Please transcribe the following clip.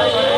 Amen.